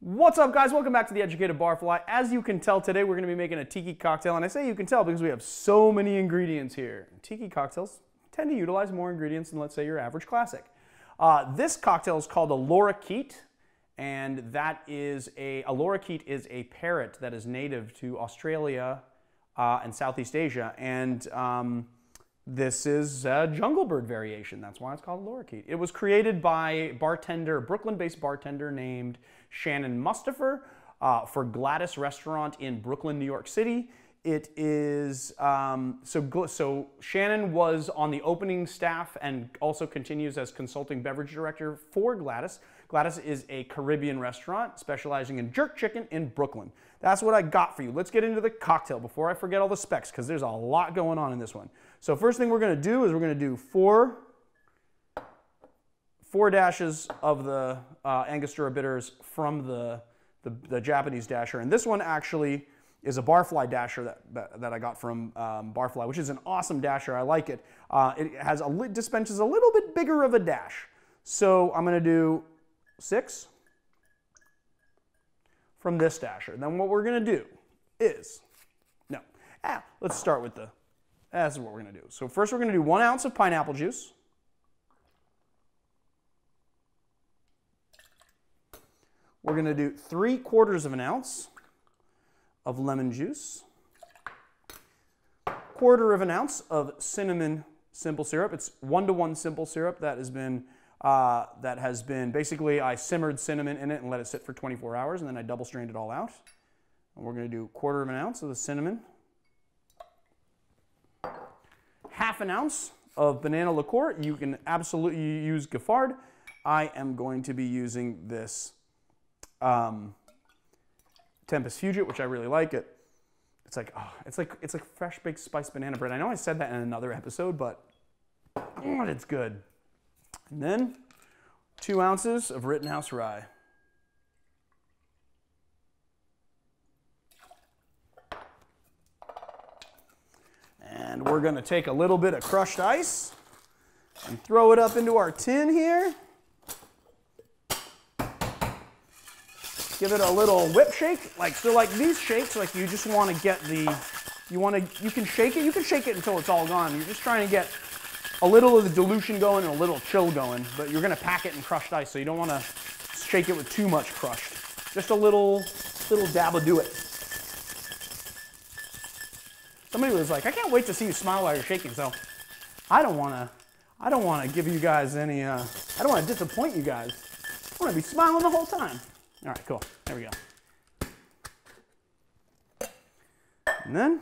What's up, guys? Welcome back to the Educated Barfly. As you can tell, today we're going to be making a tiki cocktail, and I say you can tell because we have so many ingredients here. Tiki cocktails tend to utilize more ingredients than, let's say, your average classic. Uh, this cocktail is called a lorikeet, and that is a, a lorikeet is a parrot that is native to Australia uh, and Southeast Asia, and um, this is a jungle bird variation. That's why it's called lorikeet. It was created by bartender, Brooklyn-based bartender named Shannon Mustipher uh, for Glady's Restaurant in Brooklyn, New York City. It is um, so. So Shannon was on the opening staff and also continues as consulting beverage director for Glady's. Glady's is a Caribbean restaurant specializing in jerk chicken in Brooklyn. That's what I got for you. Let's get into the cocktail before I forget all the specs because there's a lot going on in this one. So first thing we're going to do is we're going to do four four dashes of the uh, Angostura bitters from the, the, the, Japanese dasher. And this one actually is a barfly dasher that, that, that I got from um, Barfly, which is an awesome dasher. I like it. Uh, it has a, dispenses a little bit bigger of a dash. So I'm going to do six from this dasher. Then what we're going to do is, no, ah, let's start with the, that's what we're going to do. So first we're going to do one ounce of pineapple juice. We're going to do three quarters of an ounce of lemon juice, quarter of an ounce of cinnamon simple syrup. It's one to one simple syrup that has been uh, that has been basically I simmered cinnamon in it and let it sit for 24 hours, and then I double strained it all out. And we're going to do quarter of an ounce of the cinnamon, half an ounce of banana liqueur. You can absolutely use Giffard. I am going to be using this um, Tempus Fugit, which I really like. It. It's like oh, it's like it's like fresh baked spiced banana bread. I know I said that in another episode, but it's good. And then two ounces of Rittenhouse rye. And we're going to take a little bit of crushed ice and throw it up into our tin here. Give it a little whip shake, like so. Like these shakes, like you just want to get the, you want to, you can shake it. You can shake it until it's all gone. You're just trying to get a little of the dilution going and a little chill going. But you're going to pack it in crushed ice, so you don't want to shake it with too much crushed. Just a little, little dab will do it. Somebody was like, I can't wait to see you smile while you're shaking. So I don't want to, I don't want to give you guys any, uh, I don't want to disappoint you guys. I want to be smiling the whole time. All right, cool. There we go. And then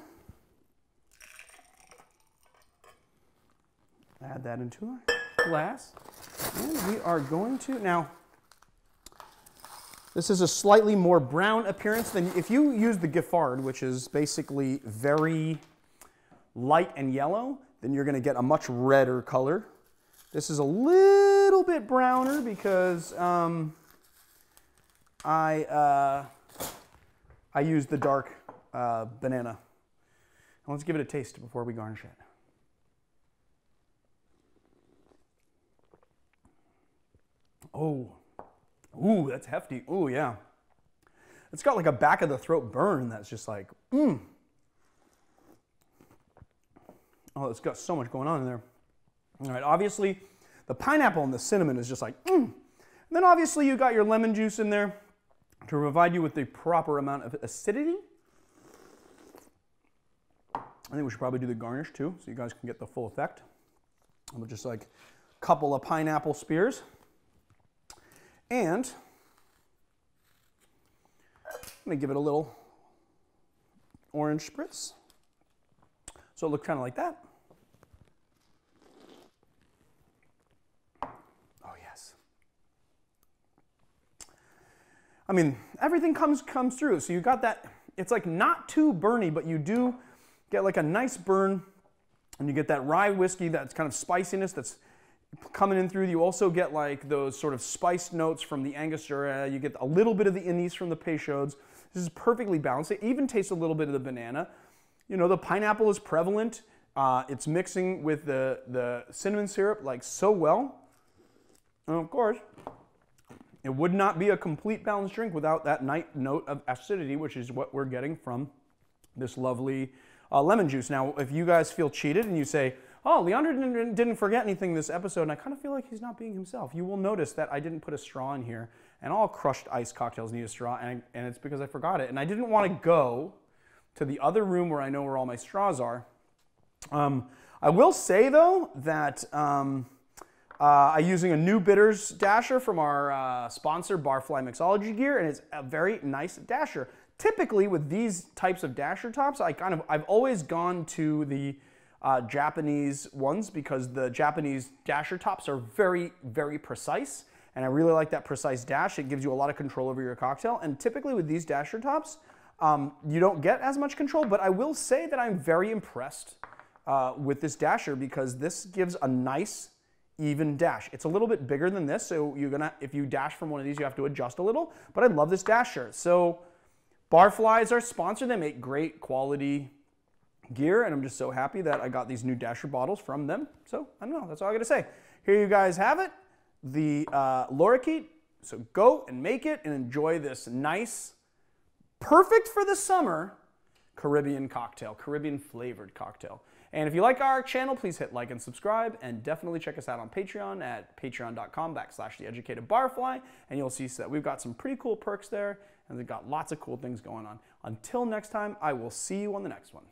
add that into our glass. And we are going to, now, this is a slightly more brown appearance than if you use the Giffard, which is basically very light and yellow, then you're going to get a much redder color. This is a little bit browner because um, I, uh, I used the dark uh, banana. Let's give it a taste before we garnish it. Oh, ooh, that's hefty. Oh, yeah. It's got like a back of the throat burn that's just like, mmm. Oh, it's got so much going on in there. All right, obviously, the pineapple and the cinnamon is just like, mmm. And then obviously you got your lemon juice in there to provide you with the proper amount of acidity. I think we should probably do the garnish too, so you guys can get the full effect. With just like a couple of pineapple spears. And I'm gonna give it a little orange spritz. So it looks kind of like that. I mean, everything comes comes through. So you got that, it's like not too burny, but you do get like a nice burn and you get that rye whiskey, that's kind of spiciness that's coming in through. You also get like those sort of spiced notes from the Angostura. You get a little bit of the anise from the Peychaud's. This is perfectly balanced. It even tastes a little bit of the banana. You know, the pineapple is prevalent. Uh, it's mixing with the, the cinnamon syrup like so well. And of course, it would not be a complete balanced drink without that night note of acidity, which is what we're getting from this lovely uh, lemon juice. Now, if you guys feel cheated and you say, oh, Leandro didn't, didn't forget anything this episode, and I kind of feel like he's not being himself, you will notice that I didn't put a straw in here, and all crushed ice cocktails need a straw, and, I, and it's because I forgot it. And I didn't want to go to the other room where I know where all my straws are. Um, I will say, though, that um, uh, I'm using a new bitters dasher from our uh, sponsor, Barfly Mixology Gear, and it's a very nice dasher. Typically, with these types of dasher tops, I kind of I've always gone to the uh, Japanese ones because the Japanese dasher tops are very, very precise. And I really like that precise dash. It gives you a lot of control over your cocktail. And typically with these dasher tops, um, you don't get as much control, but I will say that I'm very impressed uh, with this dasher because this gives a nice even dash. It's a little bit bigger than this, so you're gonna, if you dash from one of these, you have to adjust a little, but I love this dasher. So Barfly is our sponsor. They make great quality gear, and I'm just so happy that I got these new Dasher bottles from them. So I don't know, that's all I gotta say. Here you guys have it, the uh, Lorikeet. So go and make it and enjoy this nice, perfect for the summer Caribbean cocktail, Caribbean flavored cocktail. And if you like our channel, please hit like and subscribe, and definitely check us out on Patreon at patreon.com backslash the educated barfly, and you'll see that we've got some pretty cool perks there, and we've got lots of cool things going on. Until next time, I will see you on the next one.